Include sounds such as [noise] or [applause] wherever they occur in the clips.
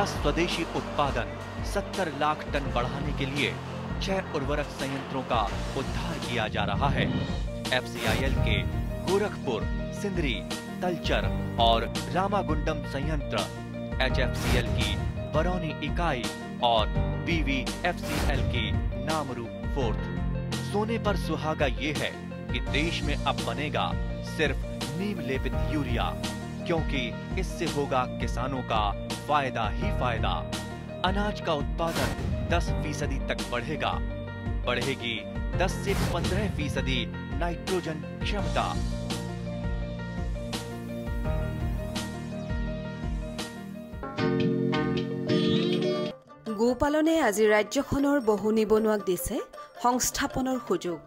का स्वदेशी उत्पादन 70 लाख टन बढ़ाने के लिए छह उर्वरक संयंत्रों का उद्धार किया जा रहा है। एफसीआईएल के गोरखपुर, सिंदरी, तलचर और रामागुंडम संयंत्र एचएफसीएल की बरौनी इकाई और बीवीएफसीएल की नामरू फोर्थ। सोने पर सुहागा ये है कि देश में अब बनेगा सिर्फ़ नीम लेपित यूरिया, क्योंकि इससे होगा किसानों का फायदा ही फायदा अनाज का उत्पादन 10 फीसदी तक बढ़ेगा बढ़ेगी 10 से 15 फीसदी नाइट्रोजन क्षमता গোপালনে আজি ৰাজ্যখনৰ বহু নিবনুৱাক দিছে সংস্থাপনৰ সুযোগ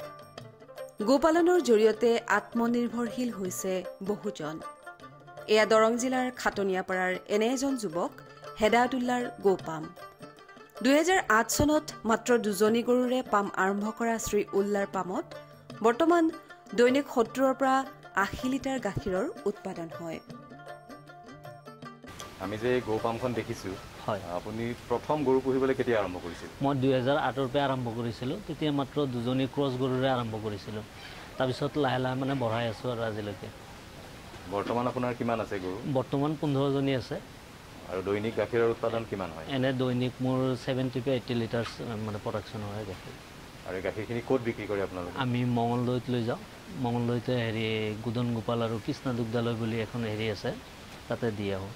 গোপালনৰ জৰিয়তে আত্মনিৰ্ভৰশীল হৈছে বহুজন এয়া দৰং জিলাৰ খাটনীয়াপাৰাৰ এনে এজন যুৱক হেদায়তুল্লাৰ গোপাম। দুহেজাৰ আঠ চনত মাত্ৰ দুজনী গৰুৰে পাম আৰম্ভ কৰা শ্ৰী উল্লাৰ পামত বৰ্তমান দৈনিক সত্তৰৰ পৰা আশী লিটাৰ গাখীৰৰ উৎপাদন হয়। আমি যে গৰু পামখন দেখিছোঁ হয়। আপুনি প্ৰথম গৰু পুহিবলৈ কেতিয়া আৰম্ভ কৰিছিল? মই দুহেজাৰ আঠৰ পৰা আৰম্ভ কৰিছিলোঁ তেতিয়া মাত্ৰ দুজনী ক্ৰছ গৰুৰে আৰম্ভ কৰিছিলোঁ। তাৰপিছত লাহে লাহে মানে বঢ়াই আছোঁ আৰু আজিলৈকে। বৰ্তমান আপোনাৰ কিমান আছে গৰু? বৰ্তমান পোন্ধৰজনী আছে। আৰু দৈনিক গাখীৰৰ উৎপাদন কিমান হয়? এনে দৈনিক মোৰ ছেভেণ্টি টু এইটি লিটাৰ্ছ মানে প্ৰডাকশ্যন হয় গাখীৰ। আৰু গাখীৰখিনি ক'ত বিক্ৰী কৰে আপোনালোকে? আমি মঙলদৈত লৈ যাওঁ। মঙলদৈতে হেৰি গুদন গোপাল আৰু কৃষ্ণ দুগ্ধালয় বুলি এখন হেৰি আছে তাতে দি আহোঁ।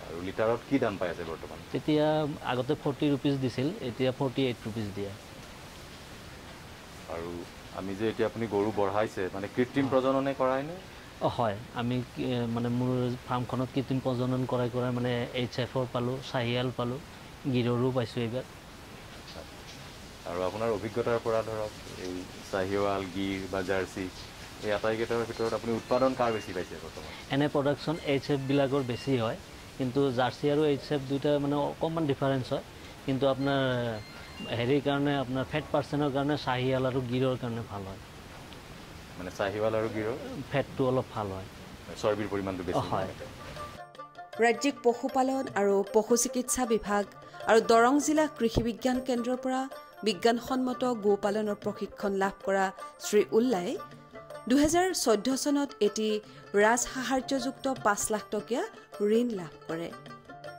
আৰু লিটাৰত কি দাম পাই আছে বৰ্তমান? তেতিয়া আগতে ফৰ্টি ৰুপিজ দিছিল এতিয়া ফৰ্টি এইট ৰুপিজ দিয়ে। আৰু আমি যে এতিয়া আপুনি গৰু বঢ়াইছে মানে কৃত্ৰিম প্ৰজননে কৰাইনে অঁ হয়। আমি মানে মোৰ ফাৰ্মখনত কৃত্ৰিম প্ৰজনন কৰাই কৰাই মানে এইচ এফৰ পালোঁ চাহিয়াল পালোঁ গিৰৰো পাইছোঁ এইবাৰ। আৰু আপোনাৰ অভিজ্ঞতাৰ পৰা ধৰক এই চাহিৱাল গিৰ বা জাৰ্চি এই আটাইকেইটাৰ ভিতৰত আপুনি উৎপাদন কাৰ বেছি পাইছে বৰ্তমান? এনে প্ৰডাকশ্যন এইচ এফবিলাকৰ বেছি হয় কিন্তু জাৰ্চি আৰু এইচ এফ দুয়োটা মানে অকণমান ডিফাৰেঞ্চ হয়। কিন্তু আপোনাৰ হেৰিৰ কাৰণে আপোনাৰ ফেট পাৰ্চেণ্টৰ কাৰণে চাহিয়াল আৰু গিৰৰ কাৰণে ভাল হয়। মানে চাহিৱাল আৰু গিৰৰ ফেটটো অলপ ভাল হয়। চৰ্বিৰ পৰিমাণটো বেছি। হয়। ৰাজ্যিক পশুপালন আৰু পশু চিকিৎসা বিভাগ আৰু দৰং জিলা কৃষি বিজ্ঞান কেন্দ্ৰৰ পৰা বিজ্ঞানসন্মত গোপালনৰ প্ৰশিক্ষণ লাভ কৰা শ্ৰী উল্লাই দুহেজাৰ চৈধ্য চনত এটি ৰাজসাহাৰ্যযুক্ত পাঁচ লাখ টকীয়া ঋণ লাভ কৰে।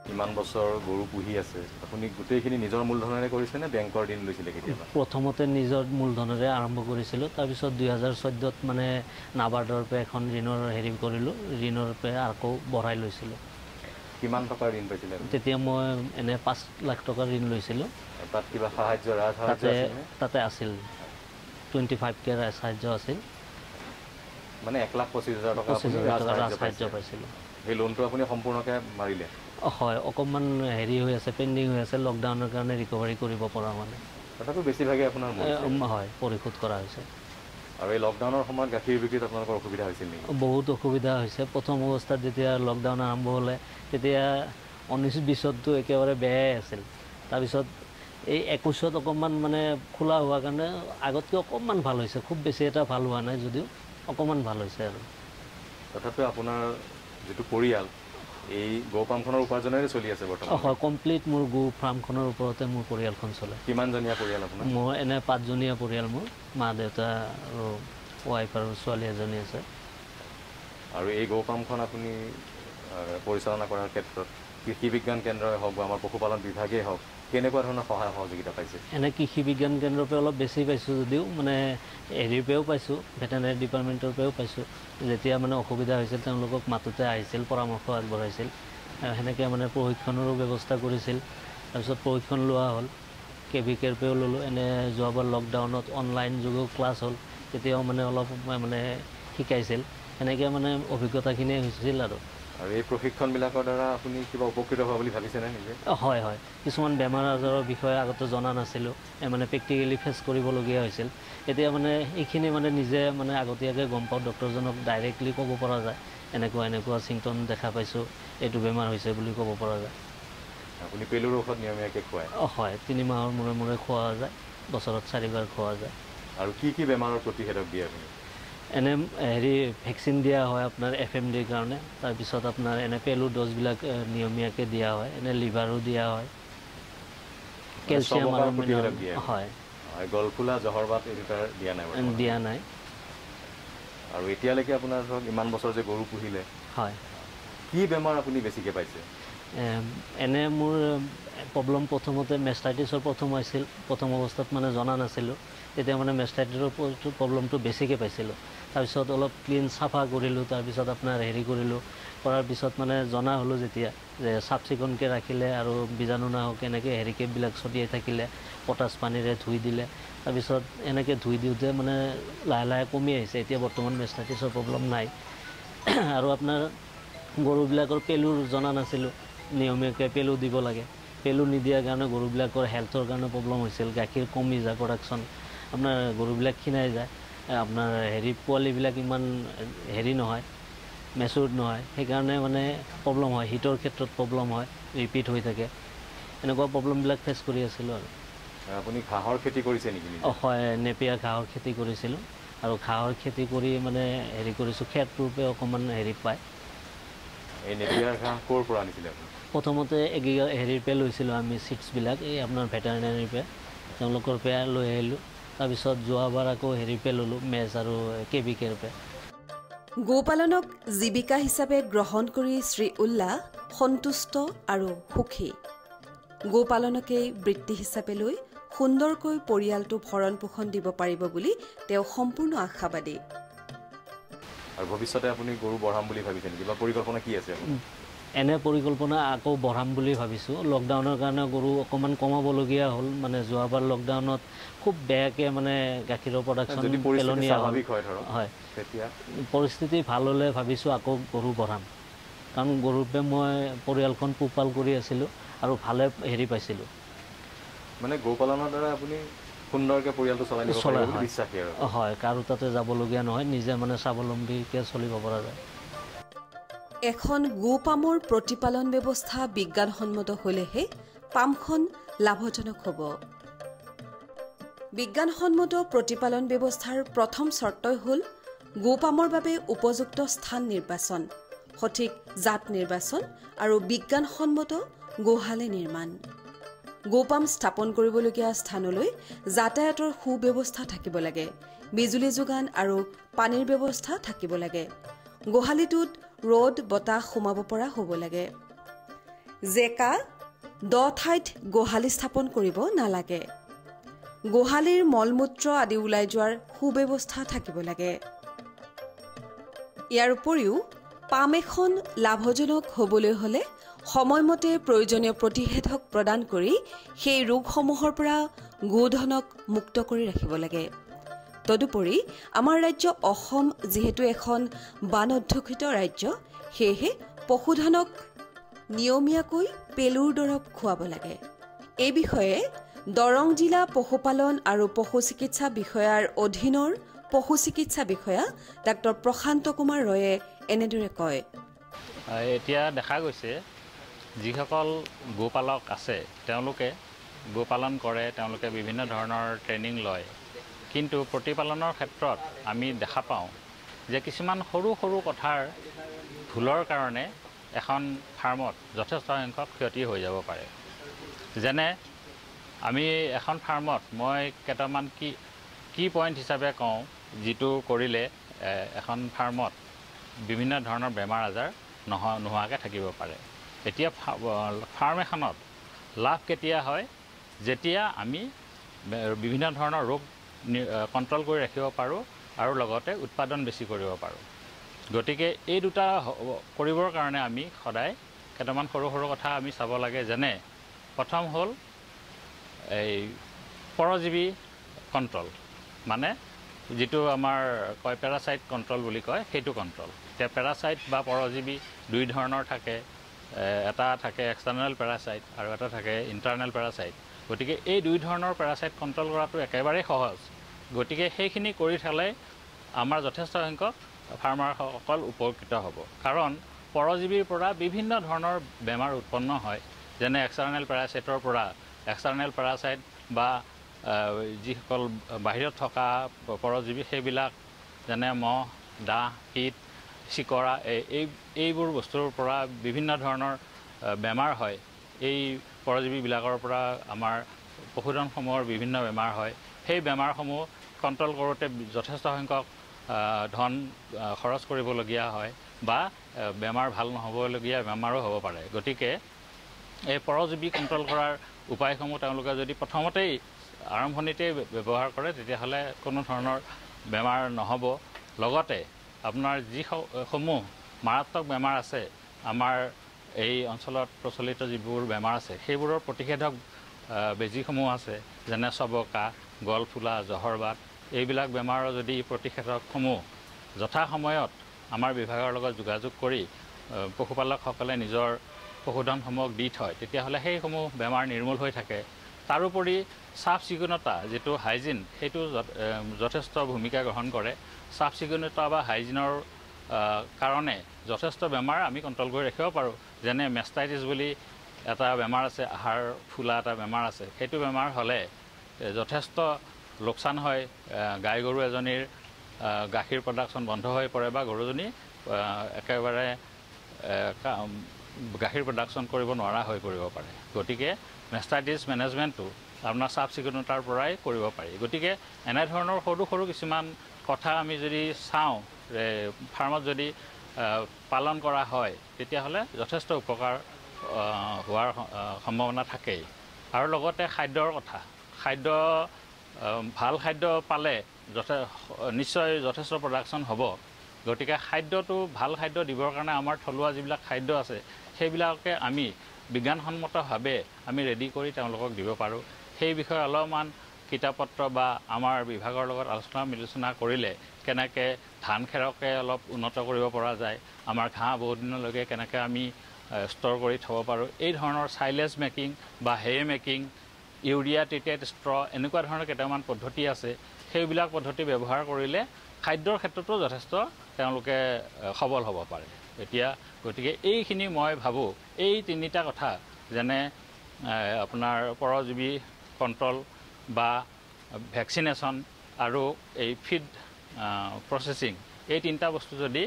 ইমান বছৰ গৰু পুহি আছে? আপুনি গোটেইখিনি নিজৰ মূলধনেৰে কৰিছে নে বেংকৰ ঋণ লৈছিলে কেতিয়াবা? প্ৰথমতে নিজৰ মূলধনেৰে আৰম্ভ কৰিছিলোঁ তাৰপিছত দুহেজাৰ চৈধ্যত মানে নাবাৰ্ডৰ পৰা এখন ঋণৰ হেৰি কৰিলোঁ ঋণৰ পৰা আকৌ বঢ়াই লৈছিলোঁ। কিমান টকাৰ ঋণ পাইছিলে? তেতিয়া মই এনে পাঁচ লাখ টকাৰ ঋণ লৈছিলোঁ। তাত কিবা সাহায্য সাহায্য তাতে? তাতে আছিল। টুৱেণ্টি ফাইভ কে সাহাৰ্য আছিল। মানে এক লাখ পঁচিছ হাজাৰ টকা পঁচিছ হাজাৰ সাহায্য সাহাৰ্য পাইছে। পাইছিলোঁ। সেই লোনটো আপুনি সম্পূৰ্ণকৈ মাৰিলে? হয় অকণমান হেৰি হৈ আছে পেণ্ডিং হৈ আছে লকডাউনৰ কাৰণে ৰিকভাৰী কৰিব পৰা মানে তথাপিও বেছিভাগে আপোনাৰ হয় পৰিশোধ কৰা হৈছে। আৰু এই লকডাউনৰ সময়ত গাখীৰ বিক্ৰীত আপোনালোকৰ অসুবিধা হৈছিল নেকি? বহুত অসুবিধা হৈছে। প্ৰথম অৱস্থাত যেতিয়া লকডাউন আৰম্ভ হ'লে তেতিয়া ঊনৈছ বিছততো একেবাৰে বেয়াই আছিল। তাৰপিছত এই একৈছত অকণমান মানে খোলা হোৱাৰ কাৰণে আগতকৈ অকণমান ভাল হৈছে। খুব বেছি এটা ভাল হোৱা নাই যদিও অকণমান ভাল হৈছে আৰু। তথাপিও আপোনাৰ যিটো পৰিয়াল এই গৌ পামখনৰ উপাৰ্জনেৰে চলি আছে বৰ্তমান। হয় কমপ্লিট মোৰ গো ফাৰ্মখনৰ ওপৰতে মোৰ পৰিয়ালখন চলে। কিমানজনীয়া পৰিয়াল আপোনাৰ? মোৰ এনে পাঁচজনীয়া পৰিয়াল মোৰ মা দেউতা আৰু ৱাইফ আৰু ছোৱালী এজনী আছে। আৰু এই গৌ পামখন আপুনি পৰিচালনা কৰাৰ ক্ষেত্ৰত কৃষি বিজ্ঞান কেন্দ্ৰই হওক বা আমাৰ পশুপালন বিভাগেই হওক কেনেকুৱা ধৰণৰ সহায় সহযোগিতা পাইছে? এনে কৃষি বিজ্ঞান কেন্দ্ৰৰ পৰা অলপ বেছি পাইছোঁ যদিও মানে হেৰিৰ পৰাও পাইছোঁ ভেটেনাৰী ডিপাৰ্টমেণ্টৰ পৰাও পাইছোঁ। যেতিয়া মানে অসুবিধা হৈছিল তেওঁলোকক মাতোতে আহিছিল পৰামৰ্শ আগবঢ়াইছিল। সেনেকৈ মানে প্ৰশিক্ষণৰো ব্যৱস্থা কৰিছিল। তাৰপিছত প্ৰশিক্ষণ লোৱা হ'ল। কে ভি কেৰ পৰাও ল'লোঁ। এনে যোৱাবাৰ লকডাউনত অনলাইন যোগেও ক্লাছ হ'ল। তেতিয়াও মানে অলপ মানে শিকাইছিল। সেনেকৈ মানে অভিজ্ঞতাখিনিয়ে হৈছিল আৰু। আৰু এই প্ৰশিক্ষণবিলাকৰ দ্বাৰা আপুনি কিবা উপকৃত হোৱা বুলি ভাবিছেনে নিজে? হয় হয়। কিছুমান বেমাৰ আজাৰৰ বিষয়ে আগতে জনা নাছিলোঁ। মানে প্ৰেক্টিকেলি ফেচ কৰিবলগীয়া হৈছিল। এতিয়া মানে এইখিনি মানে নিজে মানে আগতীয়াকৈ গম পাওঁ ডক্টৰজনক ডাইৰেক্টলি ক'ব পৰা যায়। এনেকুৱা এনেকুৱা চিংটন দেখা পাইছোঁ এইটো বেমাৰ হৈছে বুলি ক'ব পৰা যায়। আপুনি পেলুৰ ঔষধ নিয়মীয়াকৈ খুৱায়? অঁ হয় তিনি মাহৰ মূৰে মূৰে খোৱা যায় বছৰত চাৰিবাৰ খোৱা যায়। আৰু কি কি বেমাৰৰ প্ৰতিষেধক দিয়ে আপুনি? এনে হেৰি ভেকচিন দিয়া হয় আপোনাৰ এফ এম ডিৰ কাৰণে। তাৰপিছত আপোনাৰ এনে পেলু ড'জবিলাক নিয়মীয়াকৈ দিয়া হয়। এনে লিভাৰো দিয়া হয়। কেলছিয়াম আৰু? হয়। গলফুলা দিয়া নাই বৰ্তমান। দিয়া নাই। আৰু এতিয়ালৈকে আপোনাৰ ধৰক ইমান বছৰ যে গৰু পুহিলে। হয়। কি বেমাৰ আপুনি বেছিকৈ পাইছে? এনে মোৰ প্ৰব্লেম প্ৰথমতে মেষ্টাইটিছৰ প্ৰথম হৈছিল। প্ৰথম অৱস্থাত মানে জনা নাছিলোঁ। তেতিয়া মানে মেষ্টাইটিছৰ প্ৰব্লেমটো বেছিকৈ পাইছিলোঁ। তাৰপিছত অলপ ক্লিন চাফা কৰিলোঁ তাৰপিছত আপোনাৰ হেৰি কৰিলোঁ। কৰাৰ পিছত মানে জনা হ'লোঁ যেতিয়া যে চাফ চিকুণকৈ ৰাখিলে আৰু বীজাণুনাশক এনেকৈ হেৰিকেটবিলাক ছটিয়াই থাকিলে পটাছ পানীৰে ধুই দিলে। তাৰপিছত এনেকৈ ধুই দিওঁতে মানে লাহে লাহে কমি আহিছে। এতিয়া বৰ্তমান মেষ্টাইটিছৰ প্ৰব্লেম নাই। [clears throat] আৰু আপোনাৰ গৰুবিলাকৰ পেলুৰ জনা নাছিলোঁ। নিয়মীয়াকৈ পেলু দিব লাগে। পেলু নিদিয়াৰ কাৰণে গৰুবিলাকৰ হেল্থৰ কাৰণে প্ৰব্লেম হৈছিল। গাখীৰ কমি যায় প্ৰডাকশ্যন আপোনাৰ গৰুবিলাক ক্ষীণাই যায়। আপোনাৰ হেৰি পোৱালিবিলাক ইমান হেৰি নহয় মেচুৰ্ড নহয়। সেইকাৰণে মানে প্ৰব্লেম হয় হিটৰ ক্ষেত্ৰত প্ৰব্লেম হয় ৰিপিট হৈ থাকে। এনেকুৱা প্ৰব্লেমবিলাক ফেচ কৰি আছিলোঁ আৰু। আপুনি ঘাঁহৰ খেতি কৰিছে নেকি? অ, হয় নেপিয়া ঘাঁহৰ খেতি কৰিছিলোঁ। আৰু ঘাঁহৰ খেতি কৰি মানে হেৰি কৰিছোঁ খেৰটোৰপে অকণমান হেৰি পায়। এই নেপিয়াৰ ঘাঁহ ক'ৰ পৰা আনিছিলে আপুনি? প্ৰথমতে এগ্ৰিকা হেৰিৰ পৰা লৈছিলোঁ আমি চিটছবিলাক এই আপোনাৰ ভেটেৰিনেৰীৰ পৰা তেওঁলোকৰ পৰা লৈ আহিলোঁ। তাৰপিছত যোৱাবাৰ আকৌ হেৰিৰ পৰা ল'লোঁ মেজ আৰু কে বি কেৰ পৰা গোপালনক জীৱিকা হিচাপে গ্ৰহণ কৰি শ্ৰী উল্লাহ সন্তুষ্ট আৰু সুখী। গোপালনকেই বৃত্তি হিচাপে লৈ সুন্দৰকৈ পৰিয়ালটো ভৰণ পোষণ দিব পাৰিব বুলি তেওঁ সম্পূৰ্ণ আশাবাদী। আৰু ভৱিষ্যতে আপুনি গৰু বঢ়াম বুলি ভাবিছে নেকি? বা পৰিকল্পনা কি আছে? এনে পৰিকল্পনা আকৌ বঢ়াম বুলি ভাবিছোঁ। লকডাউনৰ কাৰণে গৰু অকণমান কমাবলগীয়া হ'ল মানে যোৱাবাৰ লকডাউনত খুব বেয়াকৈ মানে গাখীৰৰ প্ৰডাকশ্যন পেলনীয়া হ'ল। হয় হয়। পৰিস্থিতি ভাল হ'লে ভাবিছোঁ আকৌ গৰু বঢ়াম। কাৰণ গৰুৰ পৰা মই পৰিয়ালখন পোহপাল কৰি আছিলোঁ আৰু ভালে হেৰি পাইছিলোঁ। মানে গৌপালনৰ দ্বাৰা আপুনি সুন্দৰকৈ পৰিয়ালটো চলাই নিব হয় কাৰো তাতে যাবলগীয়া নহয় নিজে মানে স্বাৱলম্বীকৈ চলিব পৰা যায়। এখন গোপামৰ প্ৰতিপালন ব্যৱস্থা বিজ্ঞানসন্মত হ'লেহে পামখন লাভজনক হ'ব। বিজ্ঞানসন্মত প্ৰতিপালন ব্যৱস্থাৰ প্ৰথম চৰ্তই হ'ল গোপামৰ বাবে উপযুক্ত স্থান নিৰ্বাচন সঠিক জাত নিৰ্বাচন আৰু বিজ্ঞানসন্মত গোহালি নিৰ্মাণ। গোপাম স্থাপন কৰিবলগীয়া স্থানলৈ যাতায়াতৰ সুব্যৱস্থা থাকিব লাগে বিজুলী যোগান আৰু পানীৰ ব্যৱস্থা থাকিব লাগে। গোহালিটোত ৰ'দ বতাহ সোমাব পৰা হ'ব লাগে। জেকা দ ঠাইত গোহালি স্থাপন কৰিব নালাগে। গোহালিৰ মলমূত্ৰ আদি ওলাই যোৱাৰ সুব্যৱস্থা থাকিব লাগে। ইয়াৰ উপৰিও পাম এখন লাভজনক হ'বলৈ হ'লে সময়মতে প্ৰয়োজনীয় প্ৰতিষেধক প্ৰদান কৰি সেই ৰোগসমূহৰ পৰা গোধনক মুক্ত কৰি ৰাখিব লাগে। তদুপৰি আমাৰ ৰাজ্য অসম যিহেতু এখন বান অধ্যুষিত ৰাজ্য সেয়েহে পশুধনক নিয়মীয়াকৈ পেলুৰ দৰৱ খুৱাব লাগে। এই বিষয়ে দৰং জিলা পশুপালন আৰু পশু চিকিৎসা বিষয়াৰ অধীনৰ পশু চিকিৎসা বিষয়া ডাঃ প্ৰশান্ত কুমাৰ ৰয়ে এনেদৰে কয়। এতিয়া দেখা গৈছে যিসকল গোপালক আছে তেওঁলোকে গোপালন কৰে তেওঁলোকে বিভিন্ন ধৰণৰ ট্ৰেইনিং লয়। কিন্তু প্ৰতিপালনৰ ক্ষেত্ৰত আমি দেখা পাওঁ যে কিছুমান সৰু সৰু কথাৰ ভুলৰ কাৰণে এখন ফাৰ্মত যথেষ্ট সংখ্যক ক্ষতি হৈ যাব পাৰে। যেনে আমি এখন ফাৰ্মত মই কেইটামান কি কি পইণ্ট হিচাপে কওঁ যিটো কৰিলে এখন ফাৰ্মত বিভিন্ন ধৰণৰ বেমাৰ আজাৰ নহ নোহোৱাকৈ থাকিব পাৰে। এতিয়া ফাৰ্ম এখনত লাভ কেতিয়া হয়? যেতিয়া আমি বিভিন্ন ধৰণৰ ৰোগ কণ্ট্ৰল কৰি ৰাখিব পাৰোঁ আৰু লগতে উৎপাদন বেছি কৰিব পাৰোঁ। গতিকে এই দুটা কৰিবৰ কাৰণে আমি সদায় কেইটামান সৰু সৰু কথা আমি চাব লাগে যেনে প্ৰথম হ'ল এই পৰজীৱী কণ্ট্ৰল মানে যিটো আমাৰ কয় পেৰাচাইট কণ্ট্ৰল বুলি কয় সেইটো কণ্ট্ৰল এতিয়া পেৰাচাইট বা পৰজীৱী দুই ধৰণৰ থাকে এটা থাকে এক্সটাৰ্নেল পেৰাচাইট আৰু এটা থাকে ইণ্টাৰনেল পেৰাচাইট গতিকে এই দুই ধৰণৰ পেৰাচাইট কণ্ট্ৰল কৰাটো একেবাৰেই সহজ। গতিকে সেইখিনি কৰি থ'লে আমাৰ যথেষ্ট সংখ্যক ফাৰ্মাৰসকল উপকৃত হ'ব। কাৰণ পৰজীৱীৰ পৰা বিভিন্ন ধৰণৰ বেমাৰ উৎপন্ন হয়। যেনে এক্সটাৰ্নেল পেৰাচাইটৰ পৰা এক্সটাৰ্নেল পেৰাচাইট বা যিসকল বাহিৰত থকা পৰজীৱী সেইবিলাক যেনে মহ দাহ কীট চিকৰা এই এই এইবোৰ বস্তুৰ পৰা বিভিন্ন ধৰণৰ বেমাৰ হয়। এই পৰজীৱীবিলাকৰ পৰা আমাৰ পশুধনসমূহৰ বিভিন্ন বেমাৰ হয়। সেই বেমাৰসমূহ কণ্ট্ৰল কৰোঁতে যথেষ্ট সংখ্যক ধন খৰচ কৰিবলগীয়া হয় বা বেমাৰ ভাল নহ'বলগীয়া বেমাৰো হ'ব পাৰে। গতিকে এই পৰজীৱী কণ্ট্ৰল কৰাৰ উপায়সমূহ তেওঁলোকে যদি প্ৰথমতেই আৰম্ভণিতেই ব্য- ব্যৱহাৰ কৰে তেতিয়াহ'লে কোনো ধৰণৰ বেমাৰ নহ'ব। লগতে আপোনাৰ যি স- সমূহ মাৰাত্মক বেমাৰ আছে আমাৰ এই অঞ্চলত প্ৰচলিত যিবোৰ বেমাৰ আছে সেইবোৰৰ প্ৰতিষেধক বেজীসমূহ আছে যেনে চবকা গলফুলা জহৰবাত এইবিলাক বেমাৰৰ যদি প্ৰতিষেধকসমূহ যথা সময়ত আমাৰ বিভাগৰ লগত যোগাযোগ কৰি পশুপালকসকলে নিজৰ পশুধনসমূহক দি থয় তেতিয়াহ'লে সেইসমূহ বেমাৰ নিৰ্মূল হৈ থাকে। তাৰোপৰি চাফ চিকুণতা যিটো হাইজিন সেইটো যথেষ্ট ভূমিকা গ্ৰহণ কৰে। চাফ চিকুণতা বা হাইজিনৰ কাৰণে যথেষ্ট বেমাৰ আমি কণ্ট্ৰল কৰি ৰাখিব পাৰোঁ। যেনে মেষ্টাইটিছ বুলি এটা বেমাৰ আছে আহাৰ ফুলা এটা বেমাৰ আছে সেইটো বেমাৰ হ'লে যথেষ্ট লোকচান হয়। গাই গৰু এজনীৰ গাখীৰ প্ৰডাকশ্যন বন্ধ হৈ পৰে বা গৰুজনী একেবাৰে গাখীৰ প্ৰডাকশ্যন কৰিব নোৱাৰা হৈ পৰিব পাৰে। গতিকে মেষ্টাইটিছ মেনেজমেণ্টটো আপোনাৰ চাফ চিকুণতাৰ পৰাই কৰিব পাৰি। গতিকে এনেধৰণৰ সৰু সৰু কিছুমান কথা আমি যদি চাওঁ ফাৰ্মত যদি পালন কৰা হয় তেতিয়াহ'লে যথেষ্ট উপকাৰ হোৱাৰ সম্ভাৱনা থাকেই। আৰু লগতে খাদ্যৰ কথা। খাদ্য ভাল খাদ্য পালে যথে নিশ্চয় যথেষ্ট প্ৰডাকশ্যন হ'ব। গতিকে খাদ্যটো ভাল খাদ্য দিবৰ কাৰণে আমাৰ থলুৱা যিবিলাক খাদ্য আছে সেইবিলাকে আমি বিজ্ঞানসন্মতভাৱে আমি ৰেডি কৰি তেওঁলোকক দিব পাৰোঁ। সেই বিষয়ে অলপমান কিতাপ পত্ৰ বা আমাৰ বিভাগৰ লগত আলোচনা বিলোচনা কৰিলে কেনেকৈ ধান খেৰকে অলপ উন্নত কৰিব পৰা যায় আমাৰ ঘাঁহ বহুত দিনলৈকে কেনেকৈ আমি ষ্ট'ৰ কৰি থ'ব পাৰোঁ এই ধৰণৰ চাইলেজ মেকিং বা হে মেকিং ইউৰিয়া ট্ৰিটেড ষ্ট্ৰ এনেকুৱা ধৰণৰ কেইটামান পদ্ধতি আছে সেইবিলাক পদ্ধতি ব্যৱহাৰ কৰিলে খাদ্যৰ ক্ষেত্ৰতো যথেষ্ট তেওঁলোকে সবল হ'ব পাৰে। এতিয়া গতিকে এইখিনি মই ভাবোঁ এই তিনিটা কথা যেনে আপোনাৰ পৰজীৱী কণ্ট্ৰল বা ভেকচিনেশ্যন আৰু এই ফিড প্ৰচেছিং এই তিনিটা বস্তু যদি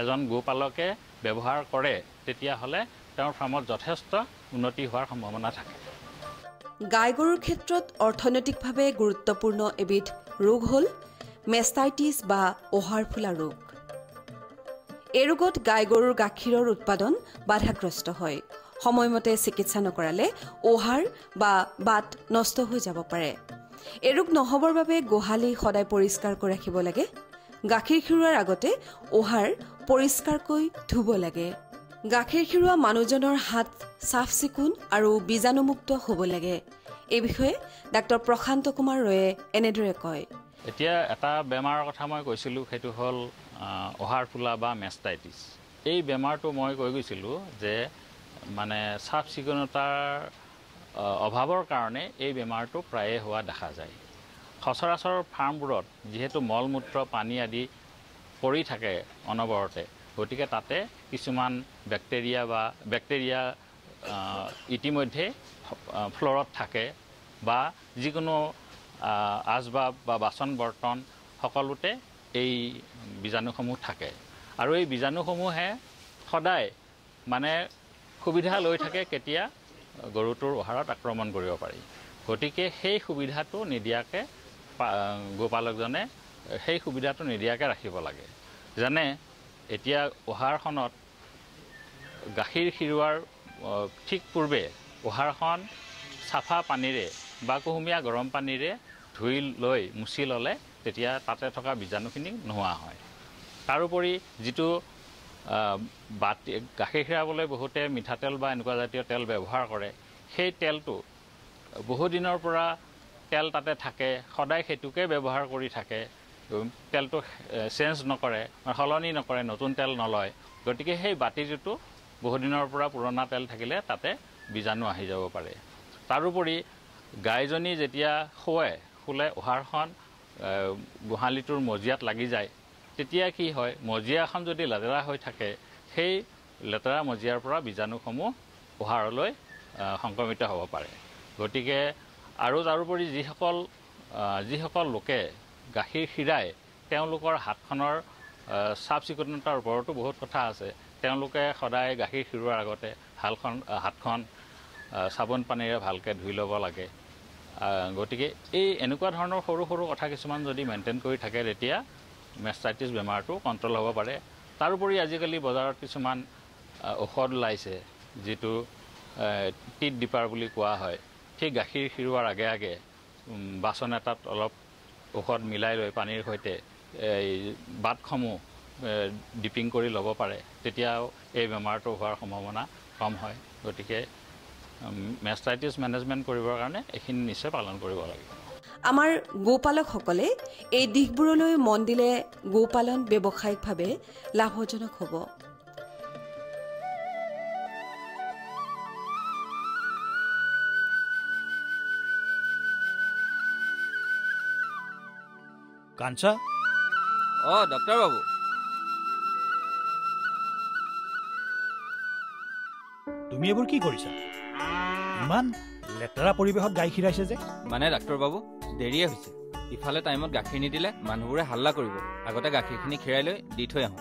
এজন গোপালকে ব্যৱহাৰ কৰে তেতিয়াহ'লে তেওঁৰ ফাৰ্মত যথেষ্ট উন্নতি হোৱাৰ সম্ভাৱনা থাকে। গাই গৰুৰ ক্ষেত্ৰত অৰ্থনৈতিকভাৱে গুৰুত্বপূৰ্ণ এবিধ ৰোগ হ'ল মেষ্টাইটিছ বা অহাৰ ফুলা ৰোগ। এই ৰোগত গাই গৰুৰ গাখীৰৰ উৎপাদন বাধাগ্ৰস্ত হয়। সময়মতে চিকিৎসা নকৰালে অহাৰ বা বাট নষ্ট হৈ যাব পাৰে। এই ৰোগ নহ'বৰ বাবে গোহালি সদায় পৰিষ্কাৰ কৰি ৰাখিব লাগে। গাখীৰ খিৰোৱাৰ আগতে অহাৰ পৰিষ্কাৰকৈ ধুব লাগে। গাখীৰ খিৰোৱা মানুহজনৰ হাত চাফ চিকুণ আৰু বীজাণুমুক্ত হ'ব লাগে। এই বিষয়ে ডাঃ প্ৰশান্ত কুমাৰ ৰয়ে এনেদৰে কয়। এতিয়া এটা বেমাৰৰ কথা মই কৈছিলোঁ সেইটো হ'ল অহাৰ ফুলা বা মেষ্টাইটিছ। এই বেমাৰটো মই কৈ গৈছিলোঁ যে মানে চাফ চিকুণতাৰ অভাৱৰ কাৰণে এই বেমাৰটো প্ৰায়ে হোৱা দেখা যায়। সচৰাচৰ ফাৰ্মবোৰত যিহেতু মল মূত্ৰ পানী আদি পৰি থাকে অনবৰতে গতিকে তাতে কিছুমান বেক্টেৰিয়া বা বেক্টেৰিয়া ইতিমধ্যে ফ্ল'ৰত থাকে বা যিকোনো আচবাব বা বাচন বৰ্তন সকলোতে এই বীজাণুসমূহ থাকে। আৰু এই বীজাণুসমূহে সদায় মানে সুবিধা লৈ থাকে কেতিয়া? গৰুটোৰ আহাৰত আক্ৰমণ কৰিব পাৰি। গতিকে সেই সুবিধাটো নিদিয়াকৈ গোপালকজনে সেই সুবিধাটো নিদিয়াকৈ ৰাখিব লাগে। যেনে এতিয়া উহাৰখনত গাখীৰ খিৰোৱাৰ ঠিক পূৰ্বে উহাৰখন চাফা পানীৰে বা কুহুমীয়া গৰম পানীৰে ধুই লৈ মুচি ল'লে তেতিয়া তাতে থকা বীজাণুখিনি নোহোৱা হয়। তাৰোপৰি যিটো বাতি গাখীৰ খীৰাবলৈ বহুতে মিঠাতেল বা এনেকুৱা জাতীয় তেল ব্যৱহাৰ কৰে। সেই তেলটো বহুদিনৰ পৰা তেল তাতে থাকে সদায় সেইটোকে ব্যৱহাৰ কৰি থাকে। তেলটো চেঞ্জ নকৰে সলনি নকৰে নতুন তেল নলয়। গতিকে সেই বাতিটোতো বহুদিনৰ পৰা পুৰণা তেল থাকিলে তাতে বীজাণু আহি যাব পাৰে। তাৰোপৰি গাইজনী যেতিয়া শুৱে শুলে উহাৰখন গোহালিটোৰ মজিয়াত লাগি যায় তেতিয়া কি হয় মজিয়াখন যদি লেতেৰা হৈ থাকে সেই লেতেৰা মজিয়াৰ পৰা বীজাণুসমূহ উহাৰলৈ আহ, সংক্ৰমিত হ'ব পাৰে। গতিকে আৰু তাৰোপৰি যিসকল যিসকল লোকে গাখীৰ খীৰাই তেওঁলোকৰ হাতখনৰ চাফ চিকুণতাৰ ওপৰতো বহুত কথা আছে। তেওঁলোকে সদায় গাখীৰ খিৰোৱাৰ আগতে হালখন হাতখন চাবোন পানীৰে ভালকৈ ধুই ল'ব লাগে। গতিকে এই এনেকুৱা ধৰণৰ সৰু সৰু কথা কিছুমান যদি মেইনটেইন কৰি থাকে তেতিয়া মেষ্টাইটিছ বেমাৰটো কণ্ট্ৰল হ'ব পাৰে। তাৰোপৰি আজিকালি বজাৰত কিছুমান ঔষধ ওলাইছে যিটো টিট ডিপাৰ বুলি কোৱা হয়। সেই গাখীৰ খিৰোৱাৰ আগে আগে বাচন এটাত অলপ ঔষধ মিলাই লৈ পানীৰ সৈতে এই বাটসমূহ ডিপিং কৰি ল'ব পাৰে। তেতিয়াও এই বেমাৰটো হোৱাৰ সম্ভাৱনা কম হয়। গতিকে মেষ্টাইটিছ মেনেজমেণ্ট কৰিবৰ কাৰণে এইখিনি নিশ্চয় পালন কৰিব লাগিব আমাৰ গোপালকসকলে এই দিশবোৰলৈ মন দিলে গোপালন ব্যৱসায়িকভাৱে লাভজনক হ'ব। কাঞ্চা? অঁ ডক্টৰ বাবু। তুমি এইবোৰ কি কৰিছা? ইমান লেতেৰা পৰিৱেশত গাই খীৰাইছে যে? মানে ডাক্তৰ বাবু দেৰিয়ে হৈছে। ইফালে টাইমত গাখীৰ নিদিলে মানুহবোৰে হাল্লা কৰিব। আগতে গাখীৰখিনি খীৰাই লৈ দি থৈ আহোঁ।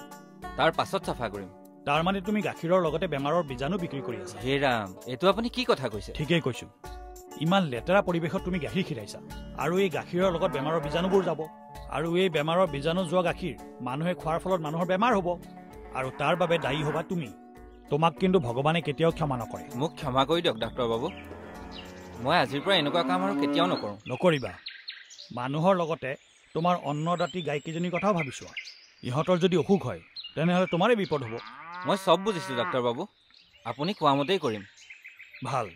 তাৰ পাছত চাফা কৰিম। তাৰ মানে তুমি গাখীৰৰ লগতে বেমাৰৰ বীজাণু বিক্ৰী কৰি আছা। হে ৰাম এইটো আপুনি কি কথা কৈছে? ঠিকেই কৈছো। ইমান লেতেৰা পৰিৱেশত তুমি গাখীৰ খীৰাইছা। আৰু এই গাখীৰৰ লগত বেমাৰৰ বীজাণুবোৰ যাব। আৰু এই বেমাৰৰ বীজাণু যোৱা গাখীৰ মানুহে খোৱাৰ ফলত মানুহৰ বেমাৰ হ'ব। আৰু তাৰ বাবে দায়ী হ'বা তুমি। তোমাক কিন্তু ভগৱানে কেতিয়াও ক্ষমা নকৰে। মোক ক্ষমা কৰি দিয়ক ডাক্তৰ বাবু। মই আজিৰ পৰা এনেকুৱা কাম আৰু কেতিয়াও নকৰোঁ। নকৰিবা। মানুহৰ লগতে তোমাৰ অন্নদাঁতি গাইকেইজনীৰ কথাও ভাবিছোৱা ইহঁতৰ যদি অসুখ হয় তেনেহ'লে তোমাৰে বিপদ হ'ব। মই চব বুজিছোঁ ডাক্তৰ বাবু। আপুনি কোৱামতেই কৰিম। ভাল।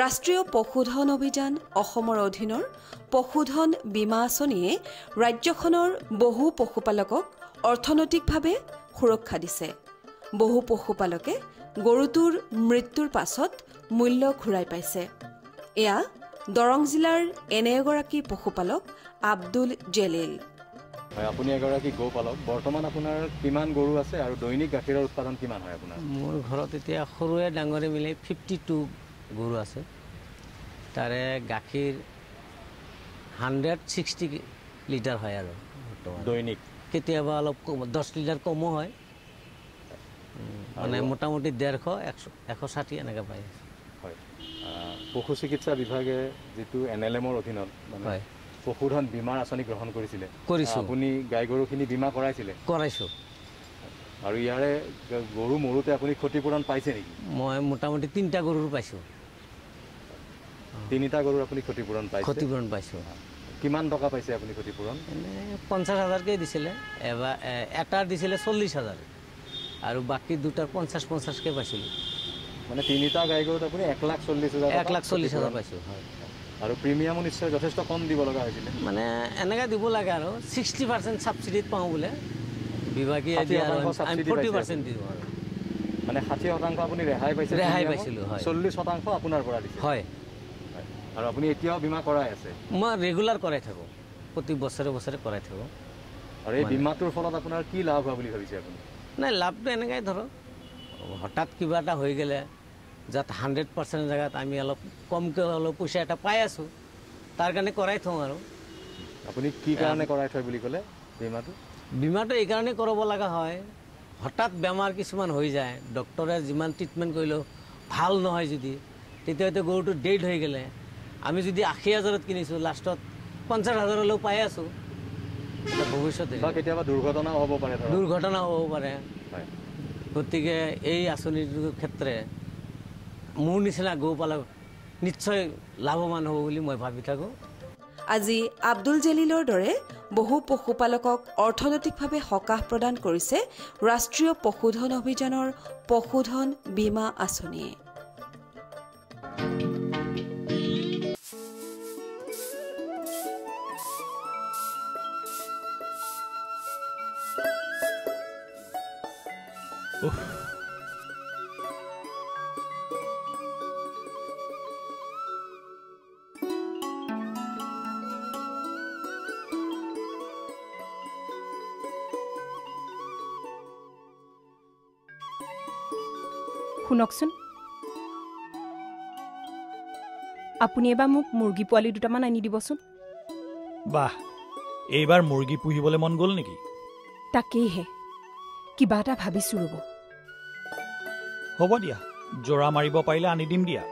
ৰাষ্ট্ৰীয় পশুধন অভিযান অসমৰ অধীনৰ পশুধন বীমা আঁচনিয়ে ৰাজ্যখনৰ বহু পশুপালকক অৰ্থনৈতিকভাৱে সুৰক্ষা দিছে। বহু পশুপালকে গৰুটোৰ মৃত্যুৰ পাছত মূল্য ঘূৰাই পাইছে। এয়া দৰং জিলাৰ এনে এগৰাকী পশুপালক আব্দুল জেলিল। হয় আপুনি এগৰাকী গৌপালক বৰ্তমান আপোনাৰ কিমান গৰু আছে আৰু দৈনিক গাখীৰৰ উৎপাদন কিমান হয় আপোনাৰ? মোৰ ঘৰত এতিয়া সৰুৱে ডাঙৰে মিলাই ফিফটি টু গৰু আছে। তাৰে গাখীৰ হাণ্ড্ৰেড ছিক্সটি লিটাৰ হয় আৰু বৰ্তমান। দৈনিক? কেতিয়াবা অলপ দহ লিটাৰ কমো হয়। মানে মোটামুটি ডেৰশ এশ এশ ষাঠি এনেকৈ পাই হয়। পশু চিকিৎসা বিভাগে যিটো এন এল এমৰ অধীনত হয়। পশুধন বীমাৰ আঁচনি গ্ৰহণ কৰিছিলে কৰিছোঁ। আপুনি গাই গৰুখিনি বীমা কৰাইছিলে? কৰাইছোঁ। আৰু ইয়াৰে গৰু মৰোতে আপুনি ক্ষতিপূৰণ পাইছে নেকি? মই মোটামুটি তিনিটা গৰুৰ পাইছোঁ। তিনিটা গৰুৰ আপুনি ক্ষতিপূৰণ পাইছে? ক্ষতিপূৰণ পাইছোঁ। কিমান টকা পাইছে আপুনি ক্ষতিপূৰণ? পঞ্চাছ হাজাৰকৈ দিছিলে এবাৰ এটাৰ দিছিলে চল্লিছ হাজাৰ। আৰু বাকী দুটাৰ পঞ্চাছ পঞ্চাছকৈ পাইছিলোঁ। মানে তিনিটা গাই গৰুত আপুনি এক লাখ চল্লিছ হাজাৰ এক লাখ চল্লিছ হাজাৰ। পাইছোঁ হয়। আৰু প্ৰিমিয়ামো নিশ্চয় যথেষ্ট কম দিব লগা হৈছিলে মানে এনেকৈ দিব লাগে আৰু ছিক্সটি পাৰ্চেণ্ট ছাবচিডিত পাওঁ বোলে। বিভাগীয় ফৰ্টি পাৰ্চেণ্ট দিওঁ আৰু। মানে ষাঠি শতাংশ আপুনি ৰেহাই পাইছে ৰেহাই পাইছিলোঁ, হয়। চল্লিছ শতাংশ আপোনাৰ পৰা দিছে। হয়। আৰু আপুনি এতিয়াও বীমা কৰাই আছে। মই ৰেগুলাৰ কৰাই থাকোঁ। প্ৰতি বছৰে বছৰে কৰাই থাকোঁ। আৰু এই বীমাটোৰ ফলত আপোনাৰ কি লাভ হোৱা বুলি ভাবিছে আপুনি? নাই লাভটো এনেকৈ ধৰক। হঠাৎ কিবা এটা হৈ গ'লে যাত হাণ্ড্ৰেড পাৰ্চেণ্ট জেগাত আমি অলপ কমকৈ অলপ পইচা এটা পাই আছোঁ তাৰ কাৰণে কৰাই থওঁ আৰু। আপুনি কি কাৰণে কৰাই থয় বুলি ক'লে বীমাটো? বীমাটো এইকাৰণেই কৰাব লগা হয় হঠাৎ বেমাৰ কিছুমান হৈ যায় ডক্টৰে যিমান ট্ৰিটমেণ্ট কৰিলেও ভাল নহয় যদি তেতিয়া হয়তো গৰুটো ডেড হৈ গ'লে। আমি যদি আশী হাজাৰত কিনিছোঁ লাষ্টত পঞ্চাছ হাজাৰলৈও পাই আছোঁ ভৱিষ্যতে। বা কেতিয়াবা দুৰ্ঘটনাও হ'ব পাৰে দুৰ্ঘটনা হ'ব পাৰে। গতিকে এই আঁচনিটোৰ ক্ষেত্ৰে মোৰ নিচিনা গৌপালক নিশ্চয় লাভৱান হ'ব বুলি মই ভাবি থাকোঁ। আজি আব্দুল জেলিলৰ দৰে বহু পশুপালকক অৰ্থনৈতিকভাৱে সকাহ প্ৰদান কৰিছে ৰাষ্ট্ৰীয় পশুধন অভিযানৰ পশুধন বীমা আঁচনিয়ে। শুনকচোন। আপুনি এবাৰ মোক মুৰ্গী পোৱালি দুটামান আনি দিবচোন। বাহ এইবাৰ মুৰ্গী পুহিবলৈ মন গ'ল নেকি? তাকেইহে কিবা এটা ভাবিছোঁ ৰ'ব। হ'ব দিয়া জোৰা মাৰিব পাৰিলে আনি দিম দিয়া।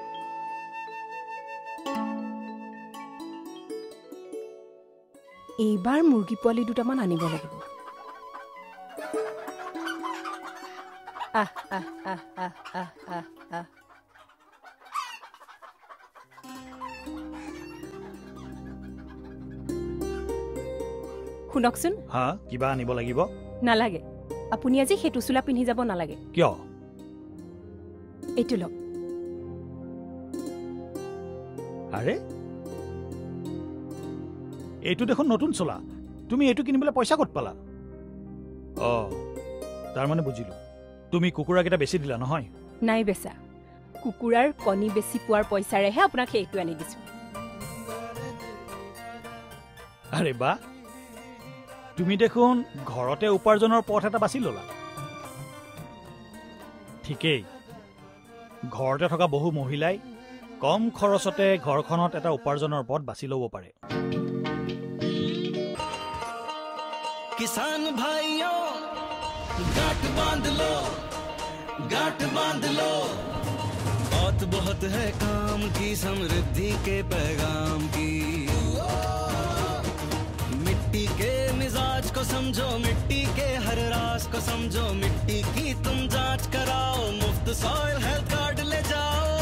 এইবাৰ মুৰ্গী পোৱালি দুটামান আনিব লাগিব। শুনকচোন। হা কিবা আনিব লাগিব? নালাগে। আপুনি আজি সেইটো চোলা পিন্ধি যাব নালাগে। কিয়? এইটো লওক। আৰে? এইটো দেখোন নতুন চোলা। তুমি এইটো কিনিবলৈ পইচা ক'ত পালা? অঁ তাৰমানে বুজিলোঁ। তুমি কুকুৰাকেইটা বেছি দিলা নহয়? নাই বেচা। কুকুৰাৰ কণী বেছি পোৱাৰ পইচাৰেহে আপোনাক সেইটো আনি দিছো। আৰে বা তুমি দেখোন ঘৰতে উপাৰ্জনৰ পথ এটা বাছি ল'লা। ঠিকেই ঘৰতে থকা বহু মহিলাই কম খৰচতে ঘৰখনত এটা উপাৰ্জনৰ পথ বাছি ল'ব পাৰে। কিষাণ ভাই बाँध लो, गांठ बाँध लो। बहुत बहुत है काम की, समृद्धि के पैगाम की। मिट्टी के मिजाज को समझो, मिट्टी के हर रास को समझो, मिट्टी की तुम जाँच कराओ, मुफ़्त सॉइल हेल्थ कार्ड ले जाओ।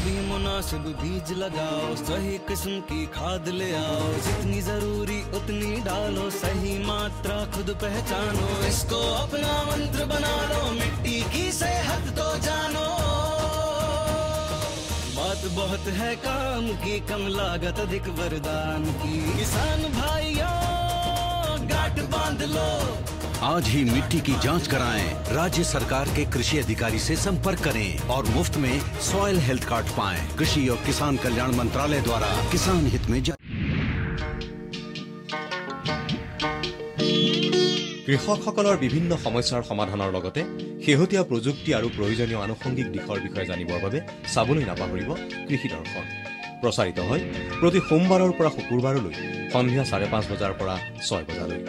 कभी मुनासिब बीज लगाओ, सही किस्म की खाद ले आओ। जितनी ज़रूरी उतनी डालो, सही मात्रा खुद पहचानो। इसको अपना मंत्र बना लो, मिट्टी की सेहत तो जानो। बात बहुत है काम की, कम लागत अधिक वरदान की। किसान भाइयों, गांठ बाँध लो। आज ही मिट्टी की जांच कराएं राज्य सरकार के कृषि अधिकारी से संपर्क करें और मुफ्त में सॉइल हेल्थ कार्ड पाएं कृषि और किसान कल्याण मंत्रालय द्वारा किसान हित में जारी কৃষকসকলৰ বিভিন্ন সমস্যাৰ সমাধানৰ লগতে শেহতীয়া প্ৰযুক্তি আৰু প্ৰয়োজনীয় আনুষংগিক দিশৰ বিষয়ে জানিবৰ বাবে চাবলৈ নাপাহৰিব কৃষি দৰ্শন প্ৰচাৰিত হয় প্ৰতি সোমবাৰৰ পৰা শুকুৰবাৰলৈ সন্ধিয়া চাৰে পাঁচ বজাৰ পৰা ছয় বজালৈ